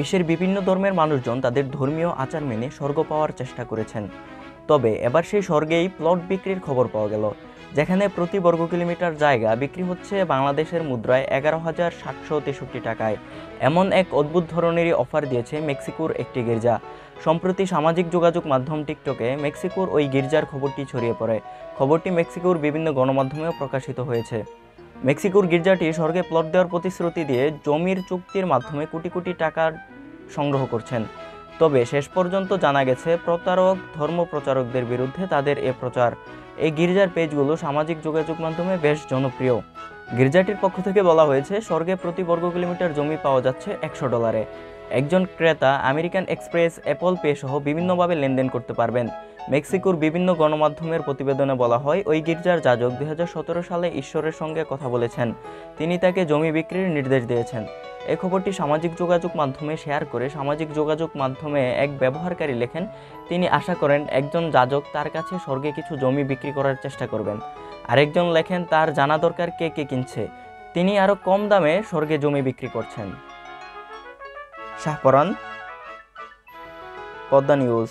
বিশ্বের বিভিন্ন ধর্মের মানুষজন তাদের ধর্মীয় আচার মেনে স্বর্গ পাওয়ার চেষ্টা করেছেন। তবে এবার সেই স্বর্গেই প্লট বিক্রির খবর পাওয়া গেল, যেখানে প্রতি বর্গ কিলোমিটার জায়গা বিক্রি হচ্ছে বাংলাদেশের মুদ্রায় এগারো হাজার সাতশো তেষট্টি টাকায়। এমন এক অদ্ভুত ধরনেরই অফার দিয়েছে মেক্সিকোর একটি গির্জা। সম্প্রতি সামাজিক যোগাযোগ মাধ্যম টিকটকে মেক্সিকোর ওই গির্জার খবরটি ছড়িয়ে পড়ে। খবরটি মেক্সিকোর বিভিন্ন গণমাধ্যমেও প্রকাশিত হয়েছে। মেক্সিকোর গির্জাটি স্বর্গে প্লট দেওয়ার প্রতিশ্রুতি দিয়ে জমির চুক্তির মাধ্যমে কোটি কোটি টাকার সংগ্রহ করছেন। তবে শেষ পর্যন্ত জানা গেছে, প্রতারক, ধর্ম প্রচারকদের বিরুদ্ধে তাদের এ প্রচার। এই গির্জার পেজগুলো সামাজিক যোগাযোগ মাধ্যমে বেশ জনপ্রিয়। গির্জাটির পক্ষ থেকে বলা হয়েছে, স্বর্গে প্রতি বর্গ কিলোমিটার জমি পাওয়া যাচ্ছে একশো ডলারে। একজন ক্রেতা, আমেরিকান এক্সপ্রেস, অ্যাপল পে সহ বিভিন্নভাবে লেনদেন করতে পারবেন। মেক্সিকোর বিভিন্ন গণমাধ্যমের প্রতিবেদনে বলা হয়, ওই গির্জার যাজক দু হাজার সতেরো সালে ঈশ্বরের সঙ্গে কথা বলেছেন। তিনি তাকে জমি বিক্রির নির্দেশ দিয়েছেন। এই খবরটি সামাজিক যোগাযোগ মাধ্যমে শেয়ার করে সামাজিক যোগাযোগ মাধ্যমে এক ব্যবহারকারী লেখেন, তিনি আশা করেন একজন যাজক তার কাছে স্বর্গে কিছু জমি বিক্রি করার চেষ্টা করবেন। আরেকজন লেখেন, তার জানা দরকার কে কে কিনছে। তিনি আরও কম দামে স্বর্গে জমি বিক্রি করছেন। শাহপরান পদ্মা নিউজ।